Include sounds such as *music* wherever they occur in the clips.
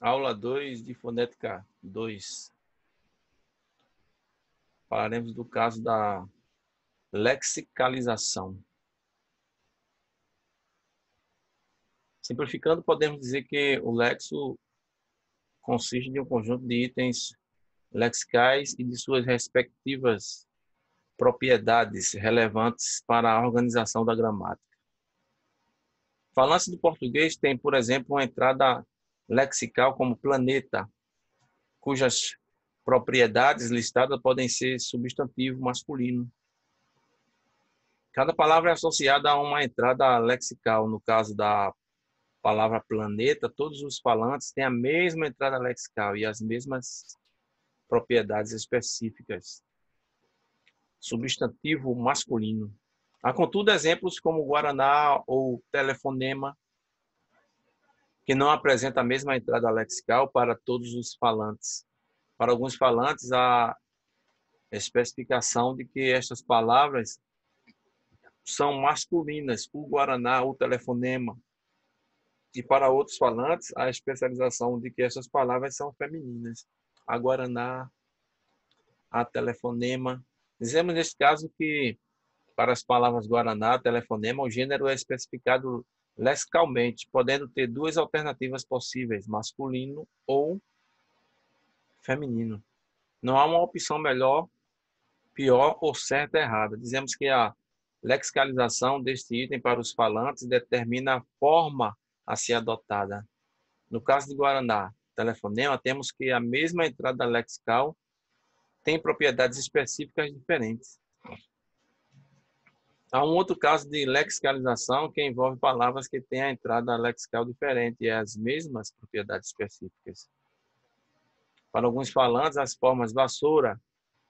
Aula 2 de fonética 2. Falaremos do caso da lexicalização. Simplificando, podemos dizer que o lexo consiste de um conjunto de itens lexicais e de suas respectivas propriedades relevantes para a organização da gramática. Falando do português tem, por exemplo, uma entrada lexical como planeta, cujas propriedades listadas podem ser substantivo masculino. Cada palavra é associada a uma entrada lexical. No caso da palavra planeta, todos os falantes têm a mesma entrada lexical e as mesmas propriedades específicas. Substantivo masculino. Há, contudo, exemplos como Guaraná ou telefonema, que não apresenta a mesma entrada lexical para todos os falantes. Para alguns falantes, há especificação de que estas palavras são masculinas, o Guaraná, o telefonema. E para outros falantes, a especialização de que essas palavras são femininas, a Guaraná, a telefonema. Dizemos neste caso que para as palavras Guaraná, telefonema, o gênero é especificado lexicalmente, podendo ter duas alternativas possíveis, masculino ou feminino. Não há uma opção melhor, pior ou certa errada. Dizemos que a lexicalização deste item para os falantes determina a forma a ser adotada. No caso de Guaraná, telefonema, temos que a mesma entrada lexical tem propriedades específicas diferentes. Há um outro caso de lexicalização que envolve palavras que têm a entrada lexical diferente e as mesmas propriedades específicas. Para alguns falantes, as formas vassoura,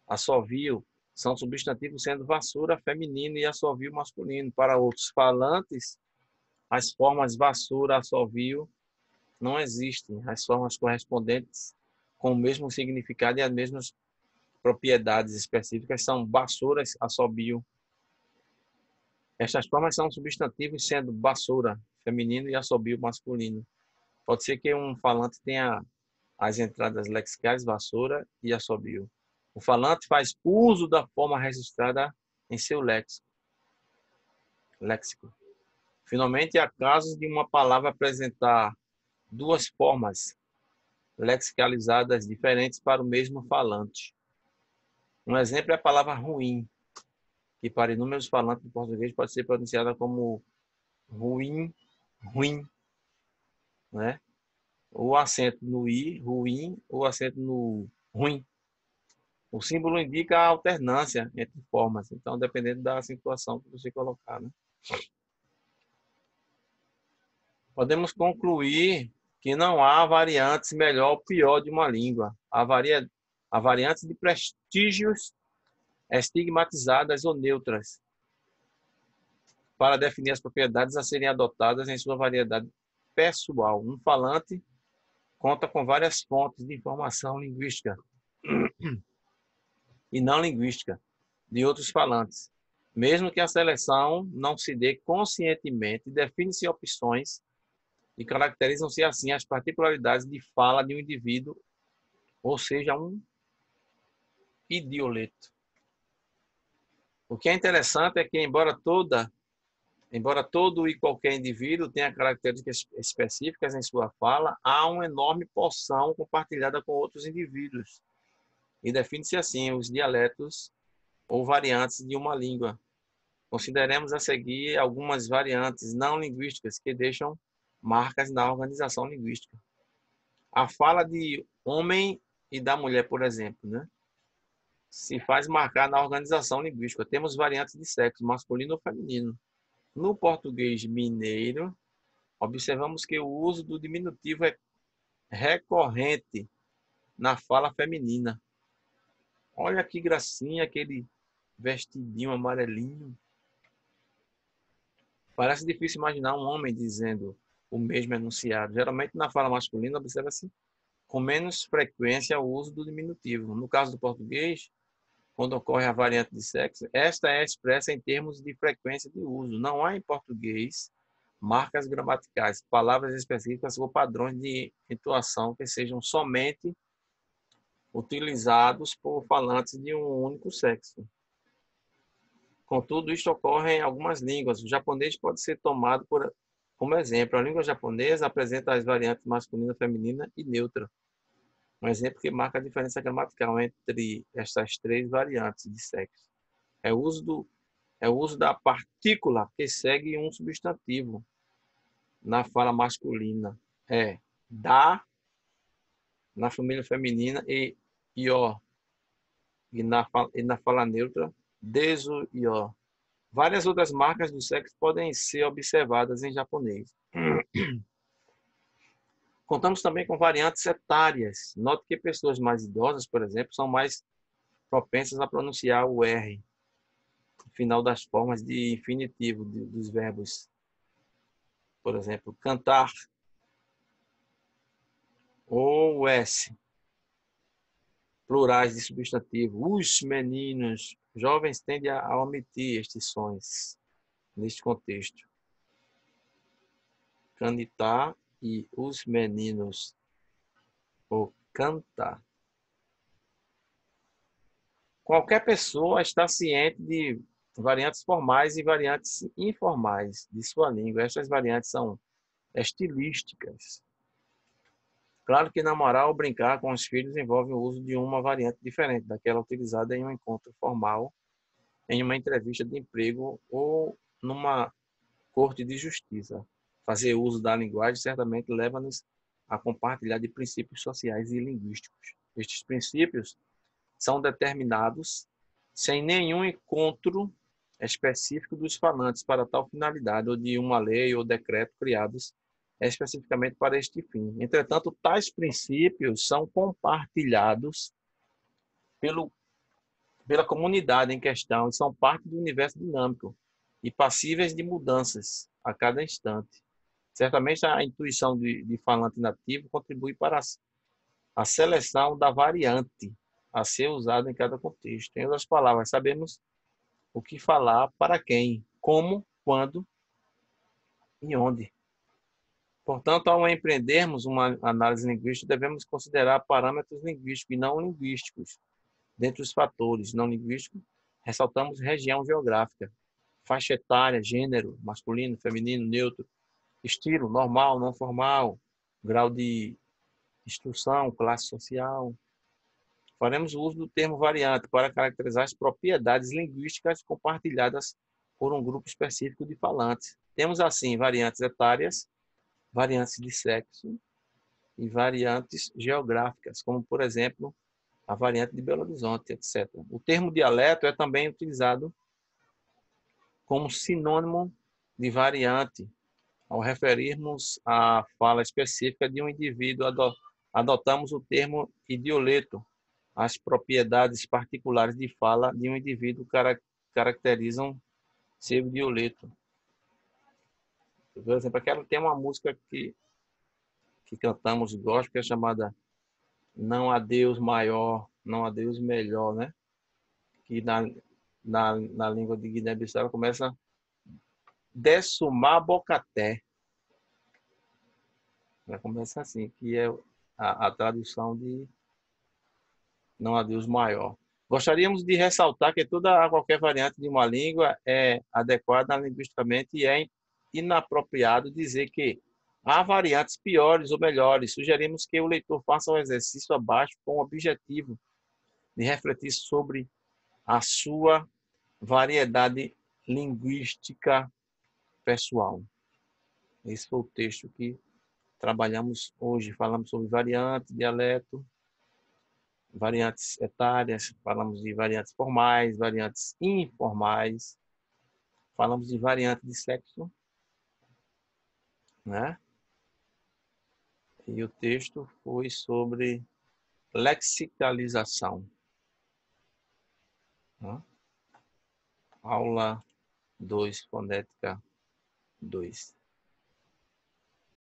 assovio, são substantivos sendo vassoura feminino e assovio masculino. Para outros falantes, as formas vassoura, assovio não existem. As formas correspondentes com o mesmo significado e as mesmas propriedades específicas são vassouras, assobio, estas formas são substantivos, sendo basura feminino e assobio masculino. Pode ser que um falante tenha as entradas lexicais vassoura e assobio. O falante faz uso da forma registrada em seu léxico. léxico. Finalmente, há casos de uma palavra apresentar duas formas lexicalizadas diferentes para o mesmo falante. Um exemplo é a palavra ruim, que para inúmeros falantes de português pode ser pronunciada como ruim, ruim, né? O acento no i, ruim, ou acento no ruim. O símbolo indica a alternância entre formas, então dependendo da situação que você colocar, né? Podemos concluir que não há variantes melhor ou pior de uma língua. Há, varia... há variantes de prestígios estigmatizadas ou neutras, para definir as propriedades a serem adotadas em sua variedade pessoal. Um falante conta com várias fontes de informação linguística *clears throat* e não linguística de outros falantes, mesmo que a seleção não se dê conscientemente, define-se opções e caracterizam-se assim as particularidades de fala de um indivíduo, ou seja, um idioleto. O que é interessante é que, embora toda, embora todo e qualquer indivíduo tenha características específicas em sua fala, há uma enorme porção compartilhada com outros indivíduos. E define-se assim os dialetos ou variantes de uma língua. Consideremos a seguir algumas variantes não linguísticas que deixam marcas na organização linguística. A fala de homem e da mulher, por exemplo, né? Se faz marcar na organização linguística. Temos variantes de sexo, masculino ou feminino. No português mineiro, observamos que o uso do diminutivo é recorrente na fala feminina. Olha que gracinha aquele vestidinho amarelinho. Parece difícil imaginar um homem dizendo o mesmo enunciado. Geralmente na fala masculina observa-se com menos frequência o uso do diminutivo. No caso do português, quando ocorre a variante de sexo, esta é expressa em termos de frequência de uso. Não há em português marcas gramaticais, palavras específicas ou padrões de entoação que sejam somente utilizados por falantes de um único sexo. Contudo, isto ocorre em algumas línguas. O japonês pode ser tomado por, como exemplo. A língua japonesa apresenta as variantes masculina, feminina e neutra. Um exemplo que marca a diferença gramatical entre estas três variantes de sexo. É o uso, do, é o uso da partícula que segue um substantivo na fala masculina. É da na família feminina e ió. E na, e na fala neutra, deso ió. Várias outras marcas do sexo podem ser observadas em japonês. *clears throat* Contamos também com variantes etárias. Note que pessoas mais idosas, por exemplo, são mais propensas a pronunciar o R final das formas de infinitivo de, dos verbos. Por exemplo, cantar ou S. Plurais de substantivo. Os meninos. Jovens tendem a omitir estes sons neste contexto. Canitar e os meninos ou cantar. Qualquer pessoa está ciente de variantes formais e variantes informais de sua língua. Estas variantes são estilísticas. Claro que namorar ou brincar com os filhos envolve o uso de uma variante diferente daquela utilizada em um encontro formal, em uma entrevista de emprego ou numa corte de justiça fazer uso da linguagem certamente leva-nos a compartilhar de princípios sociais e linguísticos. Estes princípios são determinados sem nenhum encontro específico dos falantes para tal finalidade, ou de uma lei ou decreto criados especificamente para este fim. Entretanto, tais princípios são compartilhados pelo, pela comunidade em questão e são parte do universo dinâmico e passíveis de mudanças a cada instante. Certamente a intuição de, de falante nativo contribui para a, seleção da variante a ser usada em cada contexto. Em outras palavras, sabemos o que falar para quem, como, quando e onde. Portanto, ao empreendermos uma análise linguística, devemos considerar parâmetros linguísticos e não linguísticos. Dentre os fatores não linguísticos, ressaltamos região geográfica, faixa etária, gênero, masculino, feminino, neutro, estilo, normal, não formal, grau de instrução, classe social. Faremos uso do termo variante para caracterizar as propriedades linguísticas compartilhadas por um grupo específico de falantes. Temos, assim, variantes etárias, variantes de sexo e variantes geográficas, como, por exemplo, a variante de Belo Horizonte, etc. O termo dialeto é também utilizado como sinônimo de variante ao referirmos à fala específica de um indivíduo, adotamos o termo idioleto. As propriedades particulares de fala de um indivíduo caracterizam seu idioleto. Por exemplo, aquela tem uma música que que cantamos gospel que é chamada Não há Deus maior, não há Deus melhor, né? Que na, na, na língua de Guiné-Bissau começa Dessumar Bocaté. Vai começar assim, que é a, a tradução de Não há Deus maior. Gostaríamos de ressaltar que toda qualquer variante de uma língua é adequada linguisticamente e é inapropriado dizer que há variantes piores ou melhores. Sugerimos que o leitor faça um exercício abaixo com o objetivo de refletir sobre a sua variedade linguística pessoal. Esse foi o texto que trabalhamos hoje. Falamos sobre variante, dialeto, variantes etárias, falamos de variantes formais, variantes informais, falamos de variante de sexo, né? E o texto foi sobre lexicalização. Né? Aula 2, fonética 2.